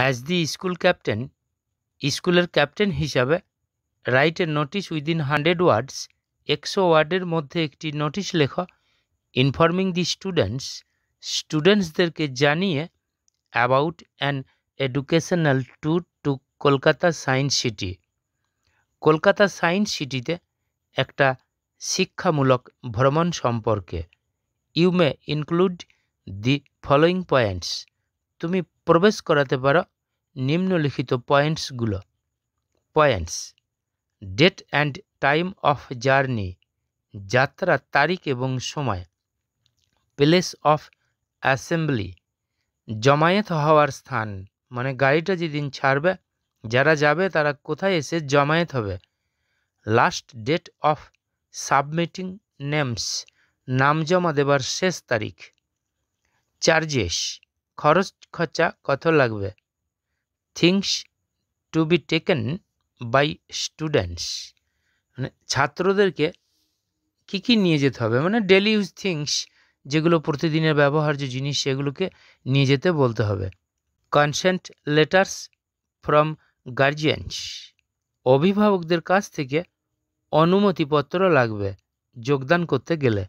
As the school captain স্কুলের captain হিসাবে write a notice within hundred words একশো ওয়ার্ডের মধ্যে একটি নোটিশ লেখো ইনফর্মিং দি স্টুডেন্টস স্টুডেন্টসদেরকে জানিয়ে about an educational tour to Kolkata science city Kolkata science সিটিতে একটা শিক্ষামূলক ভ্রমণ সম্পর্কে। You may include the following points তুমি প্রবেশ করাতে পারো নিম্নলিখিত পয়েন্টসগুলো points date and time of journey যাত্রার তারিখ এবং সময় প্লেস অফ অ্যাসেম্বলি জমায়েত হওয়ার স্থান মানে গাড়িটা যেদিন ছাড়বে, যারা যাবে তারা কোথায় এসে জমায়েত হবে last date of submitting names নাম জমা দেবার শেষ তারিখ চার্জেস খরচ খরচা কত লাগবে? Things to be taken by students. মানে ছাত্রদেরকে কী কী নিয়ে যেতে হবে? মানে ডেলি ইউজ থিংস যেগুলো প্রতিদিনের ব্যবহার্য জিনিস সেগুলোকে নিয়ে যেতে বলতে হবে। Consent letters from guardians. অভিভাবকদের কাছ থেকে অনুমতিপত্র লাগবে যোগদান করতে গেলে।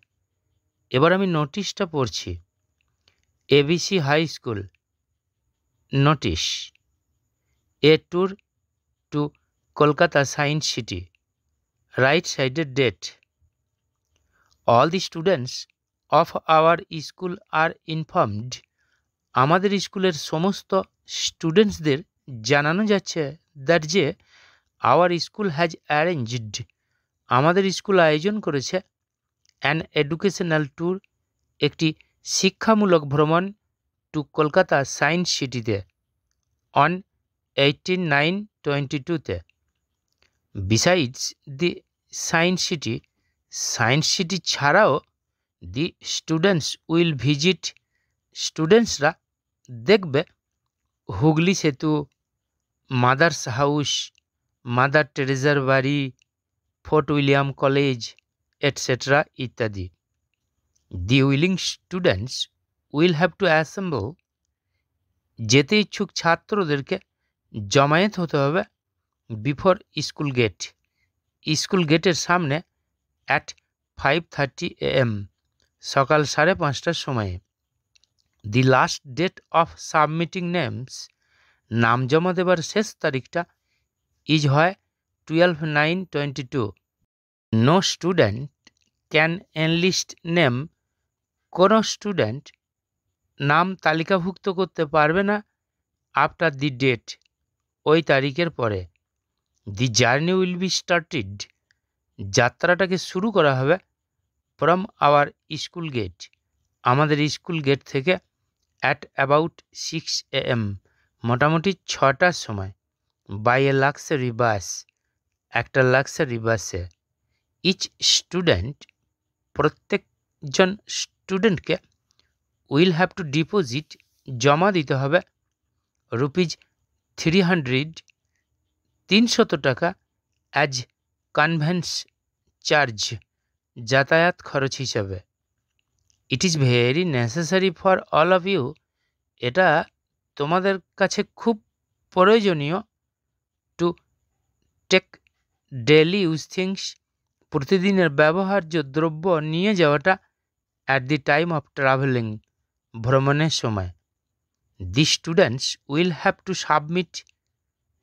এবার আমি নোটিশটা পড়ছি। ABC high school notice a tour to Kolkata science city right সাইডের date all the students of our school are informed আমাদের স্কুলের সমস্ত স্টুডেন্টসদের জানানো যাচ্ছে দ্যাট যে আওয়ার স্কুল হ্যাজ অ্যারেঞ্জড আমাদের স্কুল আয়োজন করেছে অ্যান এডুকেশনাল ট্যুর একটি শিক্ষামূলক ভ্রমণ টু কলকাতা সায়েন্স সিটিতে অন এইটিন নাইন টোয়েন্টি টুতে besides the science city science city ছাড়াও দি স্টুডেন্টস উইল ভিজিট স্টুডেন্টসরা দেখবে। হুগলি সেতু মাদার্স হাউস মাদার টেরেজার বাড়ি ফোর্ট উইলিয়াম কলেজ এটসেট্রা ইত্যাদি। The willing students will have to assemble যেতে ইচ্ছুক ছাত্রদেরকে জমায়েত হতে হবে বিফোর স্কুল গেট স্কুল গেটের সামনে অ্যাট ফাইভ থার্টি এম সকাল সাড়ে পাঁচটার সময়ে। The last date of submitting names নাম জমা দেবার শেষ তারিখটা ইজ হয় twelve nine twenty two no student can enlist name কোনো স্টুডেন্ট নাম তালিকাভুক্ত করতে পারবে না আফটার দি ডেট ওই তারিখের পরে। The journey will be started যাত্রাটাকে শুরু করা হবে ফ্রম আওয়ার স্কুল গেট আমাদের স্কুল গেট থেকে at about six A M মোটামুটি ছটার সময় বাই এ লাক্সারি বাস একটা লাক্সারি বাসে ইচ স্টুডেন্ট প্রত্যেকজন স্টুডেন্টকে উইল হ্যাভ টু ডিপোজিট জমা দিতে হবে রুপিজ থ্রি হান্ড্রেড তিনশত টাকা অ্যাজ কনভেন্স চার্জ যাতায়াত খরচ হিসাবে। It is very necessary for all of you এটা তোমাদের কাছে খুব প্রয়োজনীয় to take daily use things প্রতিদিনের ব্যবহার্য দ্রব্য নিয়ে যাওয়াটা at the time of travelling ভ্রমণের সময় the students will have to submit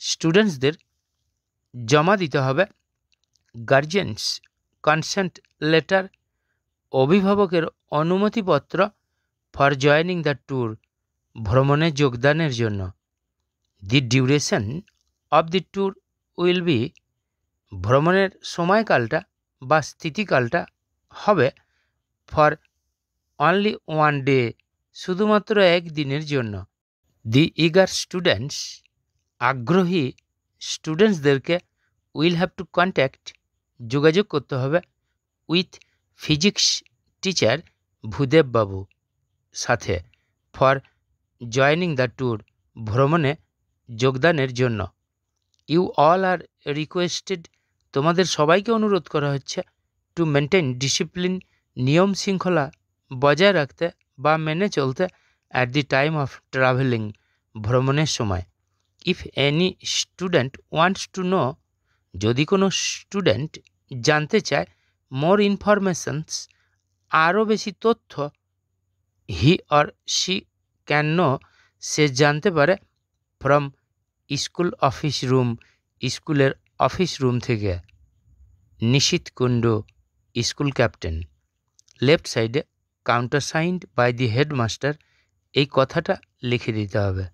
স্টুডেন্টসদের জমা দিতে হবে গার্জেন্স কনসেন্ট লেটার অভিভাবকের অনুমতিপত্র ফর জয়নিং দ্য ট্যুর ভ্রমণে যোগদানের জন্য। The duration of the tour will be ভ্রমণের সময়কালটা বা স্থিতিকালটা হবে ফর অনলি ওয়ান ডে শুধুমাত্র এক দিনের জন্য। দি ইগার স্টুডেন্টস আগ্রহী স্টুডেন্টসদেরকে উইল হ্যাভ টু কন্ট্যাক্ট যোগাযোগ করতে হবে উইথ ফিজিক্স টিচার ভূদেববাবু সাথে ফর জয়নিং দ্য ট্যুর ভ্রমণে যোগদানের জন্য। ইউ অল আর রিকোয়েস্টেড তোমাদের সবাইকে অনুরোধ করা হচ্ছে টু মেনটেন ডিসিপ্লিন নিয়ম শৃঙ্খলা বজায় রাখতে বা মেনে চলতে at the time of travelling ভ্রমণের সময়। If any student wants to know যদি কোনো স্টুডেন্ট জানতে চায় মোর ইনফরমেশনস আরও বেশি তথ্য he or she can know সে জানতে পারে ফ্রম স্কুল অফিস রুম স্কুলের অফিস রুম থেকে। Nishit Kundu, school captain left সাইডে counter signed by the headmaster এই কথাটা লিখে দিতে হবে।